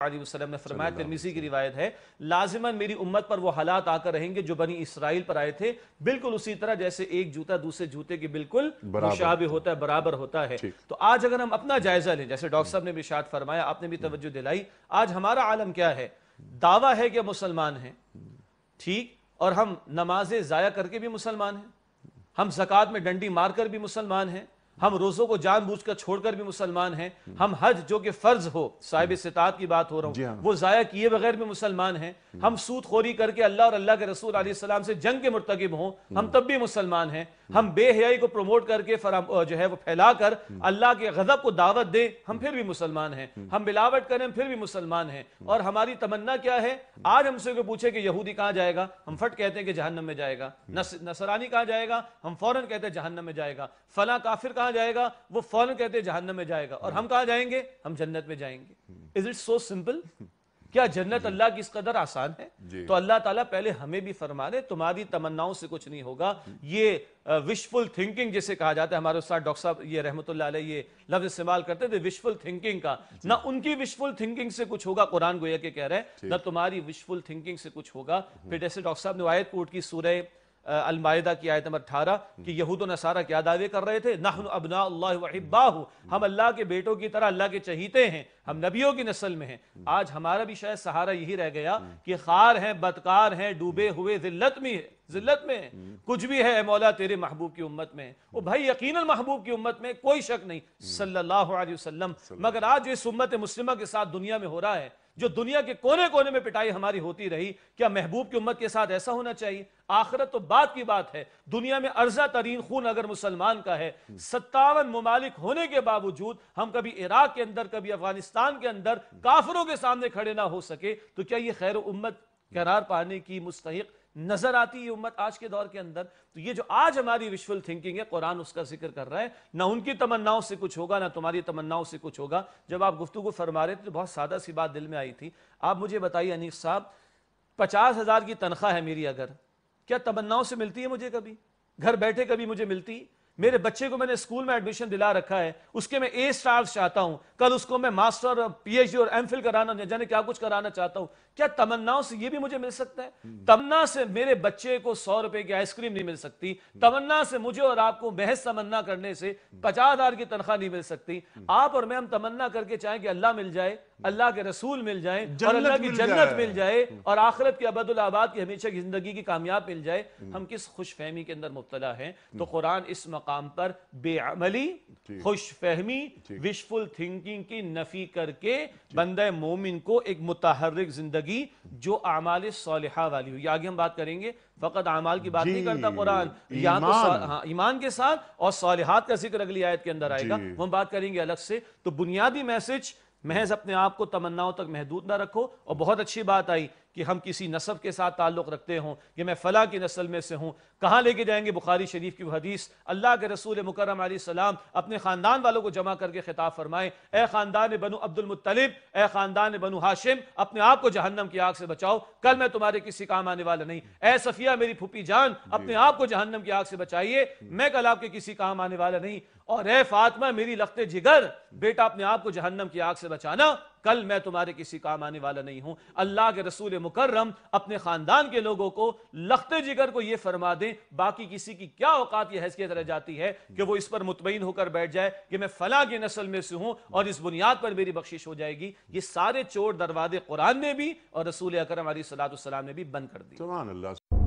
वसल्लम ने फरमाया तिरमिजी की रिवायत है लाजिमन मेरी उम्मत पर वो हालात आकर रहेंगे जो बनी इसराइल पर आए थे। बिल्कुल उसी तरह जैसे एक जूता दूसरे जूते के बिल्कुल मुशाबे होता है बराबर होता है। तो आज अगर हम अपना जायजा लें जैसे डॉक्टर साहब ने भी शायद फरमाया आपने भी तवज्जो दिलाई आज हमारा आलम क्या है? दावा है कि मुसलमान हैं। ठीक? और हम नमाजें जाया करके भी मुसलमान हैं। हम जक़ात में डंडी मारकर भी मुसलमान हैं। हम रोजों को जानबूझकर छोड़कर भी मुसलमान हैं। हम हज जो कि फ़र्ज़ हो साहिब सितात की बात हो रहा हूँ हाँ। वो जाया किए बगैर भी मुसलमान हैं। हम सूद खोरी करके अल्लाह और अल्लाह के रसूल सलाम से जंग के मुर्तकब हों हम तब भी मुसलमान हैं। हम बेहयाई को प्रमोट करके जो है वो फैलाकर अल्लाह के गजब को दावत दे हम फिर भी मुसलमान हैं। हम मिलावट करें हम फिर भी मुसलमान हैं। और हमारी तमन्ना क्या है? आज हमसे कोई पूछे कि यहूदी कहाँ जाएगा? हम फट कहते हैं कि जहन्नम में जाएगा। नसरानी कहाँ जाएगा? हम फ़ौरन कहते हैं जहन्नम में जाएगा। फला काफिर कहाँ जाएगा? वो फ़ौरन कहते हैं जहन्नम में जाएगा। और हम कहाँ जाएँगे? हम जन्नत में जाएँगे। इज़ इट सो सिंपल क्या जन्नत अल्लाह की इस कदर आसान है? तो अल्लाह ताला पहले हमें भी फरमा दे तुम्हारी तमन्नाओं से कुछ नहीं होगा। ये विशफुल थिंकिंग जिसे कहा जाता है हमारे उस्ताद डॉक्टर साहब ये रहमत अलैह ये लफ्ज इस्तेमाल करते थे विशफुल थिंकिंग का। ना उनकी विशफुल थिंकिंग से कुछ होगा कुरान गोया के कह रहे हैं ना तुम्हारी विशफुल थिंकिंग से कुछ होगा। फिर जैसे डॉक्टर साहब ने आयत कोर्ट की सूरह अलमायदा की आयत नंबर अठारह कि यहूद नसारा क्या दावे कर रहे थे? नहन अबना अल्लाह हम अल्लाह के बेटों की तरह अल्लाह के चहीते हैं हम नबियों की नस्ल में हैं। आज हमारा भी शायद सहारा यही रह गया कि खार हैं बदकार हैं डूबे हुए जिल्लत में जिल्लत में। कुछ भी है मौला तेरे महबूब की उम्मत में। वो भाई यकीन महबूब की उम्मत में कोई शक नहीं। सल्लल्लाहु अलैहि वसल्लम मगर आज इस उम्मत मुस्लिमा के साथ दुनिया में हो रहा है। जो दुनिया के कोने कोने में पिटाई हमारी होती रही, क्या महबूब की उम्मत के साथ ऐसा होना चाहिए? आखिरत तो बात की बात है, दुनिया में अर्जा तरीन खून अगर मुसलमान का है, सत्तावन ममालिक होने के बावजूद हम कभी इराक के अंदर, कभी अफ़गानिस्तान के अंदर काफरों के सामने खड़े ना हो सके तो क्या ये खैर उम्मत करार पाने की मुस्तक नज़र आती है उम्मत आज के दौर के अंदर। तो ये जो आज हमारी विजुअल थिंकिंग है, कुरान उसका ज़िक्र कर रहा है। ना उनकी तमन्नाओं से कुछ होगा, ना तुम्हारी तमन्नाओं से कुछ होगा। जब आप गुफ्तु फरमा रहे थे तो बहुत सादा सी बात दिल में आई थी। आप मुझे बताइए अनिक साहब, पचास हज़ार की तनख्वाह है मेरी अगर, क्या तमन्नाओं से मिलती है मुझे कभी? घर बैठे कभी मुझे मिलती? मेरे बच्चे को मैंने स्कूल में एडमिशन दिला रखा है उसके मैं ए स्टार्स चाहता हूँ। कल उसको मैं मास्टर पीएचडी और एमफिल कराना जाने क्या कुछ कराना चाहता हूँ। क्या तमन्नाओं से ये भी मुझे मिल सकता है? हम्म। तमन्ना से मेरे बच्चे को सौ रुपए की आइसक्रीम नहीं मिल सकती। तमन्ना से मुझे और आपको बहस तमन्ना करने से पचास हज़ार की तनख्वाह नहीं मिल सकती। हम्म। आप और मैं हम तमन्ना करके चाहें कि अल्लाह मिल जाए अल्लाह के रसूल मिल जाए और अल्लाह की जन्नत मिल जाए और आखिरत की अबदुल आबाद की हमेशा की ज़िंदगी की कामयाब मिल जाए हम किस खुश फहमी के अंदर मुबतला है। तो कुरान इस मकाम पर बेअमली खुश फहमी विशफुल थिंकिंग की नफी करके बंद मोमिन को एक मुतहरिक ज़िंदगी जो अमाल सालिहा वाली हुई। आगे हम बात करेंगे फकत अमाल की बात नहीं करता कुरान यहाँ तो हाँ ईमान के साथ और सालिहात का ज़िक्र अगली आयत के अंदर आएगा। हम बात करेंगे अलग से। तो बुनियादी मैसेज महज अपने आप को तमन्नाओं तक महदूद ना रखो। और बहुत अच्छी बात आई कि हम किसी नसब के साथ ताल्लुक़ रखते हों कि मैं फ़ला की नस्ल में से हूँ। कहाँ लेके जाएँगे बुखारी शरीफ की हदीस? अल्लाह के रसूल मुकरम सलाम अपने ख़ानदान वालों को जमा करके खिताब फरमाए। ए ख़ानदान बनु अब्दुलमुतलिब ए ख़ानदान बनु हाशिम अपने आप को जहन्नम की आग से बचाओ। कल मैं तुम्हारे किसी काम आने वाला नहीं। ए सफ़िया मेरी फूफी जान अपने आप को जहन्नम की आग से बचाइए। मैं कल आपके किसी काम आने वाला नहीं। और ए फातमा मेरी लखते जिगर बेटा अपने आप को जहन्नम की आग से बचाना। कल मैं तुम्हारे किसी काम आने वाला नहीं हूँ। अल्लाह के रसूल मुकर्रम अपने खानदान के लोगों को लखते जिगर को यह फरमा दें, बाकी किसी की क्या औकात यह हैसियत रह जाती है कि वो इस पर मुतमिन होकर बैठ जाए कि मैं फला की नस्ल में से हूँ और इस बुनियाद पर मेरी बख्शिश हो जाएगी। ये सारे चोर दरवाजे कुरान ने भी और रसूल अक्रम सलाम ने भी बंद कर दी